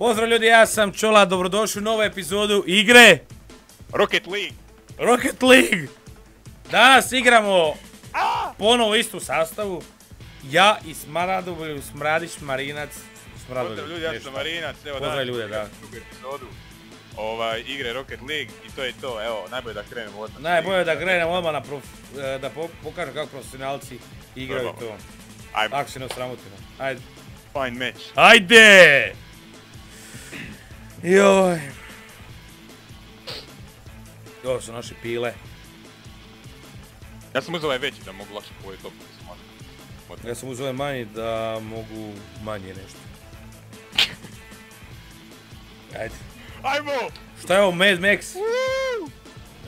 Pozdrav ljudi, ja sam Čola, dobrodošli u novu epizodu igre Rocket League! Rocket League. Danas igramo ponovo istu sastavu. Ja i Smaradovolju, Smradić, Marinac. Pozdrav ljudi, ja sam Marinac, evo Pozdrav ću da. epizodu ovaj, igre Rocket League i to je to, evo, najbolje da krenemo odmah. Najbolje da krenemo odmah na prof- e, da po- pokažem kako profesionalci igraju to. Ajmo, Ako se ne osramotimo. Ajde. fine match. Ajde! Joj. Ovo su naše pile. Ja sam uzeo ovaj veći da mogu lakše povoditi topu. Ja sam uzeo ovaj manji da mogu manje nešto. Ajde. Ajmo! Šta je ovo Mad Max?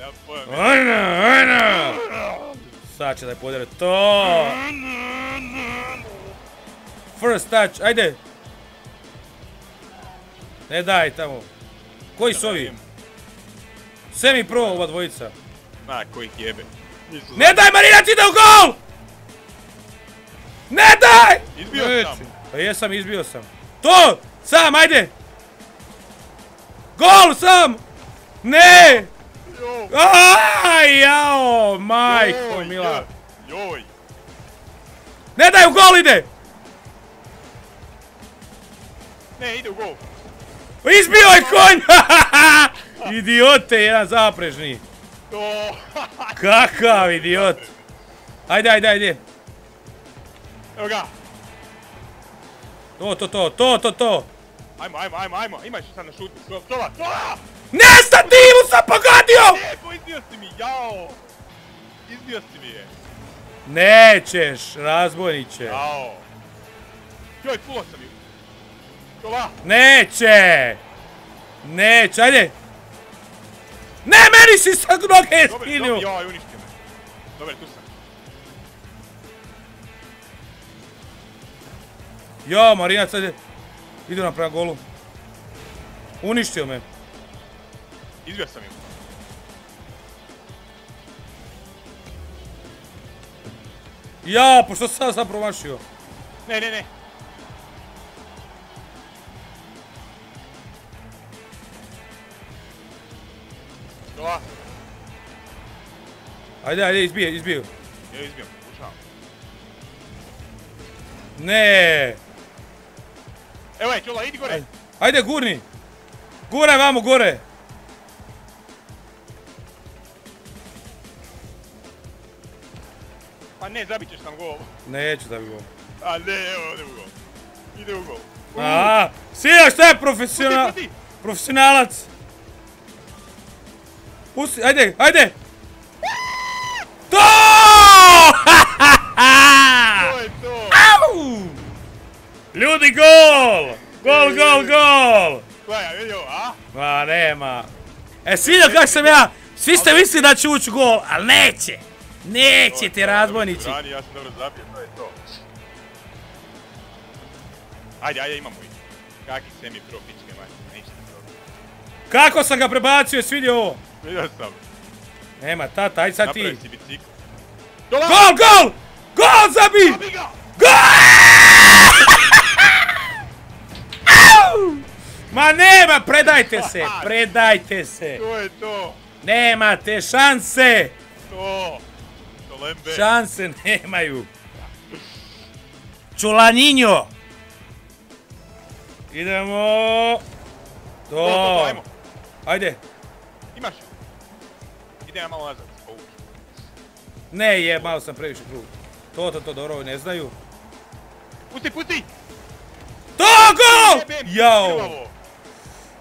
Ja pojam. Ajna, ajna! Sad će da je podjeli to! First touch, ajde! Ne daj tamo. Koji su ovi? Semi pro ova dvojica. Na, koji jebe. Ne daj Marinac ide u gol! Ne daj! Izbio sam. Pa jesam, izbio sam. To! Sam, ajde! Gol sam! Ne! Jo! Aj, jao, majko mila. Joj! Ne daj u gol ide! Ne, ide u gol. Pa Izbio je konj! Idiote, jedan zaprežni. To! Kakav idiot. Ajde, ajde, ajde. Evo ga! To, to, to, to, to, to. Ajmo, ajmo, ajmo, ajmo, imaš sad na šutu. Tola, tola! Ne, stativu sam pogodio! Lijepo, izbio si mi, jao! Izbio si mi je. Nećeš, razbojniće. Jao! Joj, pulo sam ju. Neće! Neće, ajde! Ne, meni si sa noge dobar, joj, uništio me. Dobar, tu sam. Ja, Marinac, ajde. Idu nam prema golu. Uništio me. Izbio sam ju. Ja, pošto sam sam promašio. Ne, ne, ne. Tola! Ajde, ajde, izbije, izbiju. Ja izbijem, pokušavam. Ne! Evo je, Čola, idi gore! Ajde, ajde gurni! Guraj vamo, gore! Pa ne, zabit ćeš nam gol. Neću da bi gol. A ne, evo, ide u gol. Ide u gol. A, sija šta je profesional... Profesionalac! Pusti, ajde, ajde! To! To je to! Au! Ljudi, gol! Gol, gol, gol! Gledaj, vidi ovo, a? Ma, nema. E, svidio kako sam ja, svi ste mislili da će ući gol, ali neće! Ja sam dobro to je to. Ajde, ajde, imamo ih. Kaki semi pro pičke manje, ništa dobro. Kako sam ga prebacio, svidio ovo? Vidio sam. Nema, tata, ajde sad ti. si bicikl. Gol, gol! Gol, zabi! Zabi ga! Ma nema, predajte se, predajte se. To je to! Nemate šanse. To! To lembe! Šanse nemaju. Čulaninjo. Idemo. To, to, to, To. ajmo! Ajde. Imaš! Ide ja malo nazad. Ne je, malo sam previše krug. To, to, to, dobro, ne znaju. Pusti, pusti! To! Jebem, Jao.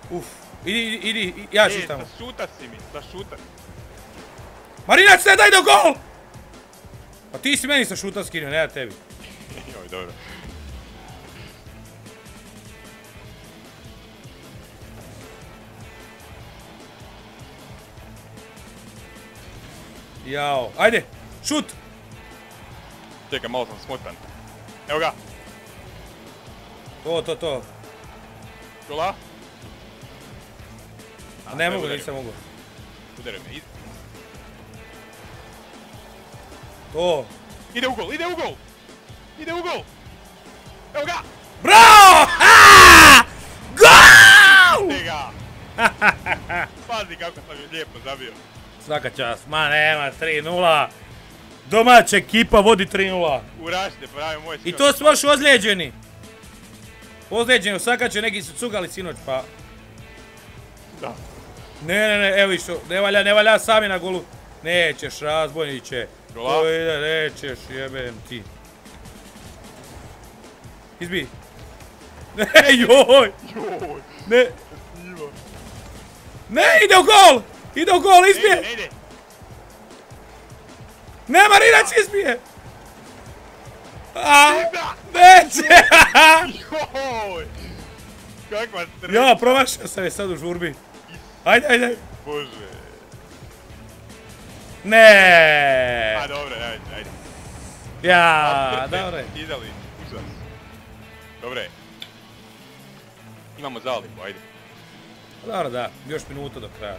Uf. Idi, idi, ja ću E, tamo. sa šuta si mi, sa šuta. Marinac, ne daj do gol! Pa ti si meni sa šuta skinuo, ne ja tebi. Joj, dobro. Jao. Ajde, šut! Čekaj, malo sam smotan. Evo ga! To, to, to. Dola! A, Ne mogu, nisam mogu. Udari me. Ide- To. Ide u gol, ide u gol! Ide u gol! Evo ga! Bravo! Ha! Gol! Pazi kako sam ju lijepo zabio. Svaka čast, ma nema, 3-0. Domaća ekipa vodi 3-0. Urašte, pravi moj I to su baš ozlijeđeni. Ozlijeđeni, će neki su cugali sinoć, pa... Da. Ne, ne, ne, evo išo, ne valja, ne valja sami na golu. Nećeš, razbojniće. Gola. To ide, nećeš, jebem ti. Izbi. Ne, joj! Joj, Ne, ne, ide u gol! Ide u gol, izbije! ne ide. Ne, Marinac izbije! A, neće! Kakva sreća. Ja, promašio sam je sad u žurbi. Ajde, ajde. Bože. Ne! A dobro, ajde, ajde. Ja, dobro je. Idali, užas. Dobre. Imamo zaliku, ajde. Dobro, da, još minuta do kraja.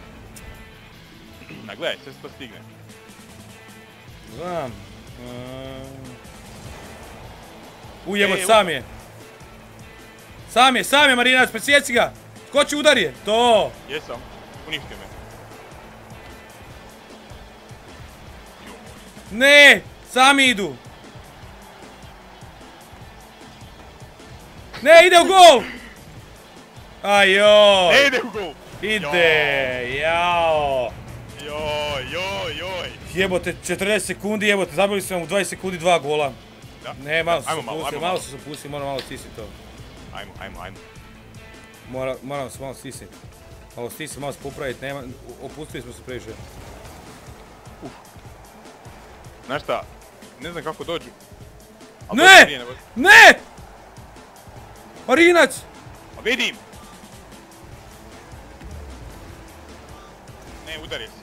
Na gledaj, sve se to stigne. Znam. U jebot, E, sam je. Sam je, sam je Marinac, presjeci ga. Skoči udar je, to. Jesam, uništi me. Ne, sami idu. Ne, ide u gol. Ajoj. Ne ide u gol! Ide, jao. Jebote, 40 sekundi, jebote, zabili smo u 20 sekundi dva gola. Da. Ne, malo se malo, pustili, ajmo malo se pustili, moram malo stisniti to. Ajmo, ajmo, ajmo. Mora, moram se malo stisniti. Malo stisniti, malo se popraviti, nema, opustili smo se previše. Znaš šta? Ne znam kako dođu. Ali Ne! prije Ne! Marinac! A vidim! Ne, udari si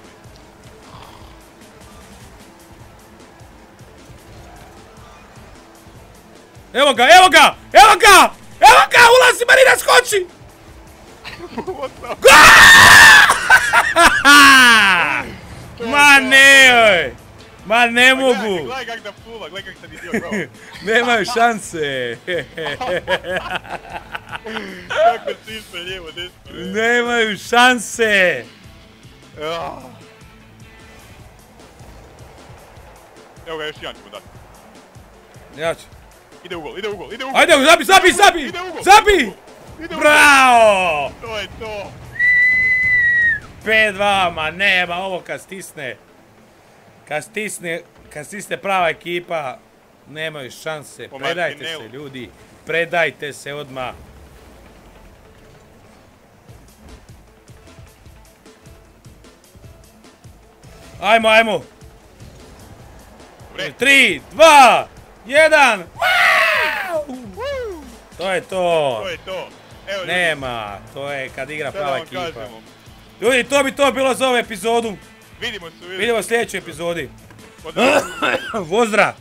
Evo ga, evo ga! Evo ga! Evo ga! Ulazi Marinac, skoči! Ma ne, oj! Ma ne mogu! Gledaj kak da fula, gledaj kak sam idio gol. Nemaju šanse! Kako stisne lijevo, desno. Nemaju šanse! Ah. Evo ga, još jedan ćemo dati. Ja ću. Ide u gol, ide u gol, ide u gol. Ajde, zabi, zabi, zabi! Ide u gol. Zabi! Ide u gol. Bravo! To je to. 5-2, ma nema ovo kad stisne. Kad stisne, kad stisne prava ekipa, nemaju šanse. Predajte se ljudi, predajte se odmah. Ajmo, ajmo. Dobre. 3, 2, 1. To je to. To je to. Evo, Nema, to je kad igra prava ekipa. kažemo. Ljudi, to bi to bilo za ovu epizodu. Vidimo se, vidimo. Vidimo u sljedećoj epizodi. Pozdrav. Pozdrav!